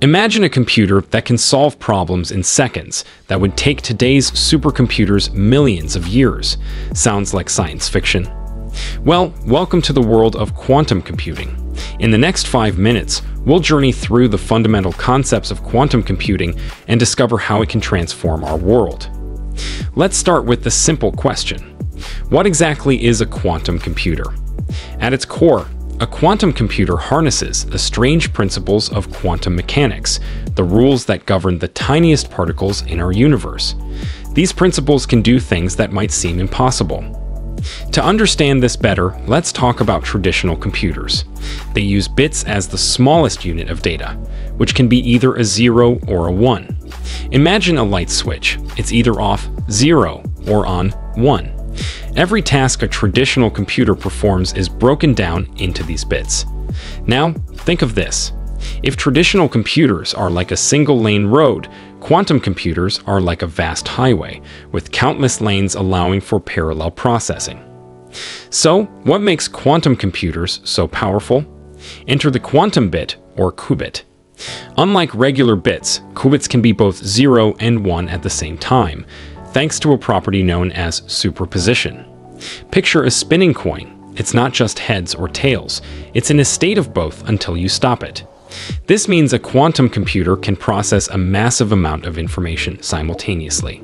Imagine a computer that can solve problems in seconds that would take today's supercomputers millions of years. Sounds like science fiction. Well, welcome to the world of quantum computing. In the next five minutes, we'll journey through the fundamental concepts of quantum computing and discover how it can transform our world. Let's start with the simple question. What exactly is a quantum computer? At its core, a quantum computer harnesses the strange principles of quantum mechanics, the rules that govern the tiniest particles in our universe. These principles can do things that might seem impossible. To understand this better, let's talk about traditional computers. They use bits as the smallest unit of data, which can be either a 0 or a 1. Imagine a light switch. It's either off 0 or on 1. Every task a traditional computer performs is broken down into these bits. Now, think of this. If traditional computers are like a single-lane road, quantum computers are like a vast highway, with countless lanes allowing for parallel processing. So, what makes quantum computers so powerful? Enter the quantum bit, or qubit. Unlike regular bits, qubits can be both 0 and 1 at the same time, thanks to a property known as superposition. Picture a spinning coin. It's not just heads or tails, it's in a state of both until you stop it. This means a quantum computer can process a massive amount of information simultaneously.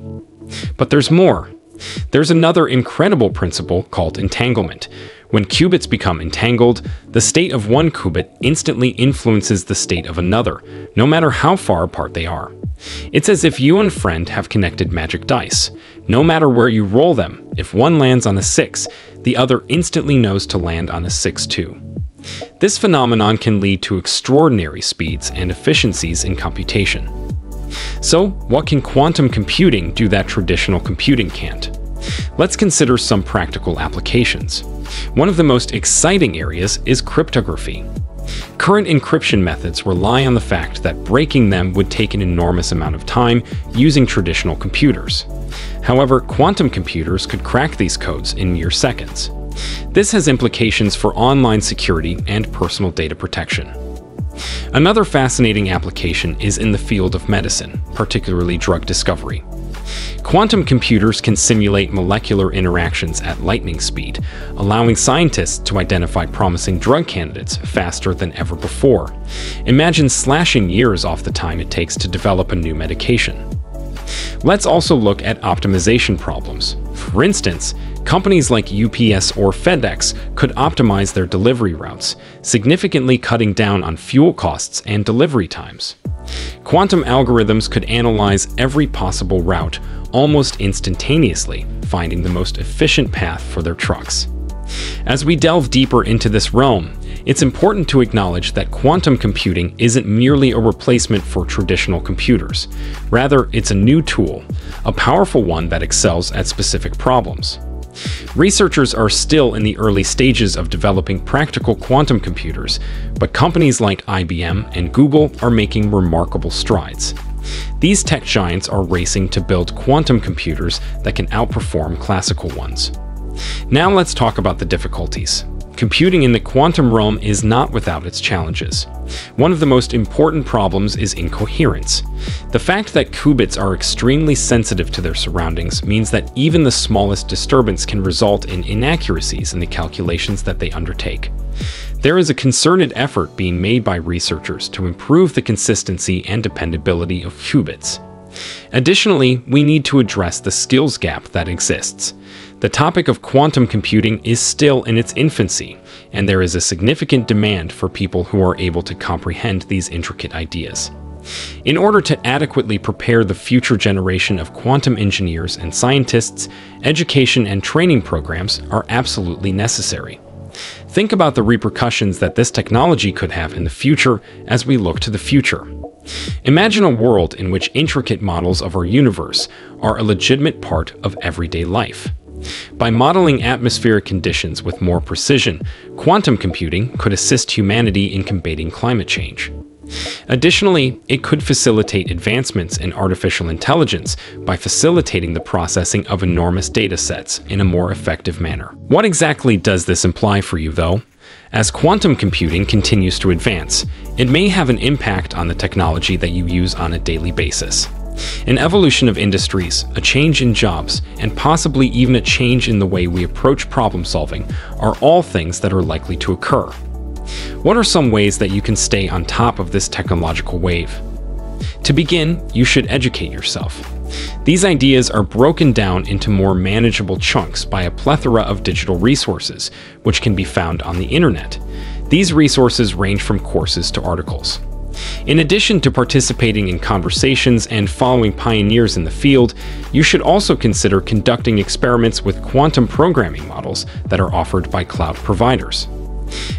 But there's more. There's another incredible principle called entanglement. When qubits become entangled, the state of one qubit instantly influences the state of another, no matter how far apart they are. It's as if you and friend have connected magic dice. No matter where you roll them, if one lands on a 6, the other instantly knows to land on a 6 too. This phenomenon can lead to extraordinary speeds and efficiencies in computation. So, what can quantum computing do that traditional computing can't? Let's consider some practical applications. One of the most exciting areas is cryptography. Current encryption methods rely on the fact that breaking them would take an enormous amount of time using traditional computers. However, quantum computers could crack these codes in mere seconds. This has implications for online security and personal data protection. Another fascinating application is in the field of medicine, particularly drug discovery. Quantum computers can simulate molecular interactions at lightning speed, allowing scientists to identify promising drug candidates faster than ever before. Imagine slashing years off the time it takes to develop a new medication. Let's also look at optimization problems. For instance, companies like UPS or FedEx could optimize their delivery routes, significantly cutting down on fuel costs and delivery times. Quantum algorithms could analyze every possible route almost instantaneously, finding the most efficient path for their trucks. As we delve deeper into this realm, it's important to acknowledge that quantum computing isn't merely a replacement for traditional computers. Rather, it's a new tool, a powerful one that excels at specific problems. Researchers are still in the early stages of developing practical quantum computers, but companies like IBM and Google are making remarkable strides. These tech giants are racing to build quantum computers that can outperform classical ones. Now let's talk about the difficulties. Computing in the quantum realm is not without its challenges. One of the most important problems is incoherence. The fact that qubits are extremely sensitive to their surroundings means that even the smallest disturbance can result in inaccuracies in the calculations that they undertake. There is a concerted effort being made by researchers to improve the consistency and dependability of qubits. Additionally, we need to address the skills gap that exists. The topic of quantum computing is still in its infancy, and there is a significant demand for people who are able to comprehend these intricate ideas. In order to adequately prepare the future generation of quantum engineers and scientists, education and training programs are absolutely necessary. Think about the repercussions that this technology could have in the future as we look to the future. Imagine a world in which intricate models of our universe are a legitimate part of everyday life. By modeling atmospheric conditions with more precision, quantum computing could assist humanity in combating climate change. Additionally, it could facilitate advancements in artificial intelligence by facilitating the processing of enormous data sets in a more effective manner. What exactly does this imply for you, though? As quantum computing continues to advance, it may have an impact on the technology that you use on a daily basis. An evolution of industries, a change in jobs, and possibly even a change in the way we approach problem solving are all things that are likely to occur. What are some ways that you can stay on top of this technological wave? To begin, you should educate yourself. These ideas are broken down into more manageable chunks by a plethora of digital resources, which can be found on the internet. These resources range from courses to articles. In addition to participating in conversations and following pioneers in the field, you should also consider conducting experiments with quantum programming models that are offered by cloud providers.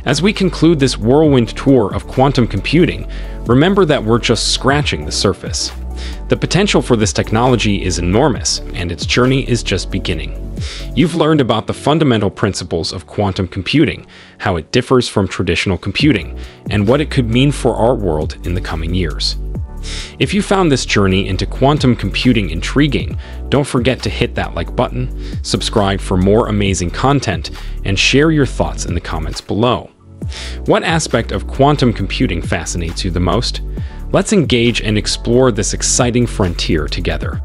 As we conclude this whirlwind tour of quantum computing, remember that we're just scratching the surface. The potential for this technology is enormous, and its journey is just beginning. You've learned about the fundamental principles of quantum computing, how it differs from traditional computing, and what it could mean for our world in the coming years. If you found this journey into quantum computing intriguing, don't forget to hit that like button, subscribe for more amazing content, and share your thoughts in the comments below. What aspect of quantum computing fascinates you the most? Let's engage and explore this exciting frontier together.